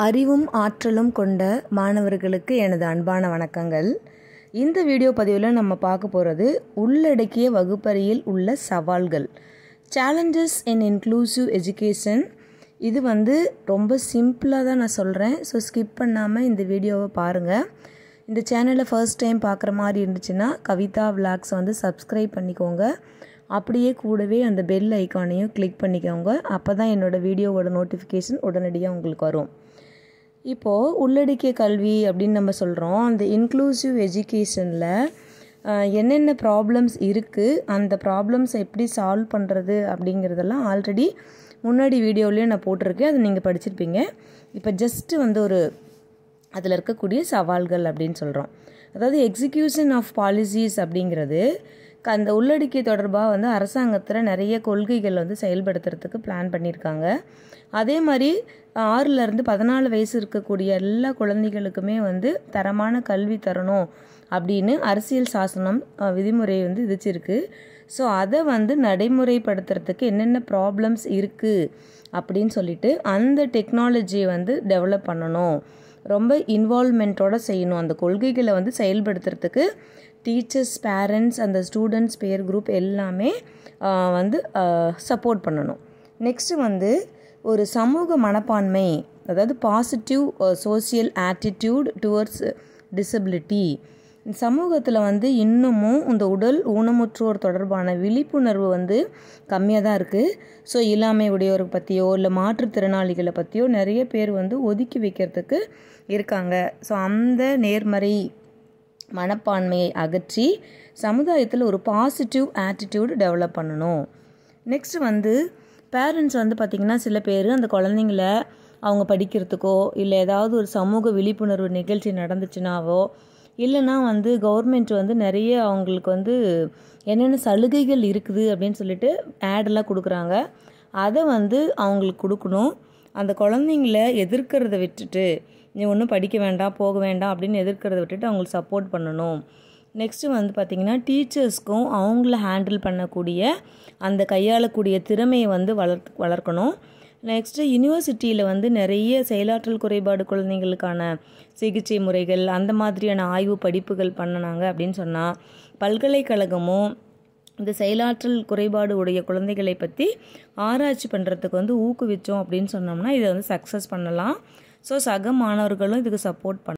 அறிவும் ஆற்றலும் கொண்ட மாணவர்களுக்கு எனது அன்பான வணக்கங்கள். இந்த வீடியோ பதிவில் நம்ம பார்க்க போகிறது உள்ளடக்கிய வகுப்பறையில் உள்ள சவால்கள். சேலஞ்சஸ் இன் இன்க்ளூசிவ் எஜுகேஷன் இது வந்து ரொம்ப சிம்பிளாக தான் நான் சொல்கிறேன் ஸோ ஸ்கிப் பண்ணாமல் இந்த வீடியோவை பாருங்கள் இந்த சேனலை ஃபர்ஸ்ட் டைம் பார்க்குற மாதிரி இருந்துச்சுன்னா கவிதா விளாக்ஸ் வந்து சப்ஸ்கிரைப் பண்ணிக்கோங்க. அப்படியே கூடவே அந்த பெல் ஐக்கானையும் கிளிக் பண்ணிக்கோங்க. அப்போ தான் என்னோடய வீடியோவோட நோட்டிஃபிகேஷன் உடனடியாக உங்களுக்கு வரும். இப்போது உள்ளடக்கிய கல்வி அப்படின்னு நம்ம சொல்கிறோம் அந்த இன்க்ளூசிவ் எஜுகேஷனில் என்னென்ன ப்ராப்ளம்ஸ் இருக்குது அந்த ப்ராப்ளம்ஸை எப்படி சால்வ் பண்ணுறது அப்படிங்கிறதெல்லாம் ஆல்ரெடி முன்னாடி வீடியோலேயும் நான் போட்டிருக்கேன். அதை நீங்கள் படிச்சிருப்பீங்க. இப்போ ஜஸ்ட்டு வந்து ஒரு அதில் இருக்கக்கூடிய சவால்கள் அப்படின்னு சொல்கிறோம் அதாவது எக்ஸிக்யூஷன் ஆஃப் பாலிசிஸ் அப்படிங்கிறது அந்த உள்ளடக்கிய தொடர்பாக வந்து அரசாங்கத்தில் நிறைய கொள்கைகள் வந்து செயல்படுத்துறதுக்கு பிளான் பண்ணியிருக்காங்க அதே மாதிரி ஆறுலேருந்து பதினாலு வயசு இருக்கக்கூடிய எல்லா குழந்தைகளுக்குமே வந்து தரமான கல்வி தரணும் அப்படின்னு அரசியல் சாசனம் விதிமுறை வந்து விதிச்சிருக்கு. ஸோ அதை வந்து நடைமுறைப்படுத்துறதுக்கு என்னென்ன ப்ராப்ளம்ஸ் இருக்குது அப்படின்னு சொல்லிட்டு அந்த டெக்னாலஜியை வந்து டெவலப் பண்ணணும். ரொம்ப இன்வால்மெண்ட்டோட செய்யணும். அந்த கொள்கைகளை வந்து செயல்படுத்துறதுக்கு டீச்சர்ஸ் பேரண்ட்ஸ் அந்த ஸ்டூடெண்ட்ஸ் பேர் குரூப் எல்லாமே வந்து சப்போர்ட் பண்ணணும். நெக்ஸ்ட்டு வந்து ஒரு சமூக மனப்பான்மை அதாவது positive social attitude towards disability சமூகத்தில் வந்து இன்னமும் இந்த உடல் ஊனமுற்றோர் தொடர்பான விழிப்புணர்வு வந்து கம்மியாக தான் இருக்குது ஸோ இல்லாமை உடையோரை பற்றியோ இல்லை மாற்றுத்திறனாளிகளை பற்றியோ நிறைய பேர் வந்து ஒதுக்கி வைக்கிறதுக்கு இருக்காங்க. ஸோ அந்த நேர்மறை மனப்பான்மையை அகற்றி சமுதாயத்தில் ஒரு பாசிட்டிவ் ஆட்டிடியூடு டெவலப் பண்ணணும். நெக்ஸ்ட் வந்து பேரண்ட்ஸ் வந்து பார்த்திங்கன்னா சில பேர் அந்த குழந்தைங்கள அவங்க படிக்கிறதுக்கோ இல்லை ஏதாவது ஒரு சமூக விழிப்புணர்வு நிகழ்ச்சி நடந்துச்சுனாவோ இல்லைனா வந்து கவர்மெண்ட் வந்து நிறைய அவங்களுக்கு வந்து என்னென்ன சலுகைகள் இருக்குது அப்படின்னு சொல்லிட்டு ஆடெல்லாம் கொடுக்குறாங்க. அதை வந்து அவங்களுக்கு கொடுக்கணும். அந்த குழந்தைங்கள எதிர்க்கிறத விட்டுட்டு நீ ஒன்றும் படிக்க வேண்டாம் போக வேண்டாம் அப்படின்னு எதிர்க்கிறத விட்டுட்டு அவங்களுக்கு சப்போர்ட் பண்ணணும். நெக்ஸ்ட்டு வந்து பார்த்திங்கன்னா டீச்சர்ஸ்க்கும் அவங்கள ஹேண்டில் பண்ணக்கூடிய அந்த கையாளக்கூடிய திறமையை வந்து வளர் வளர்க்கணும். நெக்ஸ்ட்டு யூனிவர்சிட்டியில் வந்து நிறைய செயலாற்றல் குறைபாடு குழந்தைங்களுக்கான சிகிச்சை முறைகள் அந்த மாதிரியான ஆய்வு படிப்புகள் பண்ணினாங்க அப்படின்னு சொன்னால் பல்கலைக்கழகமும் இந்த செயலாற்றல் குறைபாடு உடைய குழந்தைகளை பற்றி ஆராய்ச்சி பண்ணுறதுக்கு வந்து ஊக்குவித்தோம் அப்படின்னு சொன்னோம்னா இதை வந்து சக்ஸஸ் பண்ணலாம். ஸோ சக மாணவர்களும் இதுக்கு சப்போர்ட் பண்ண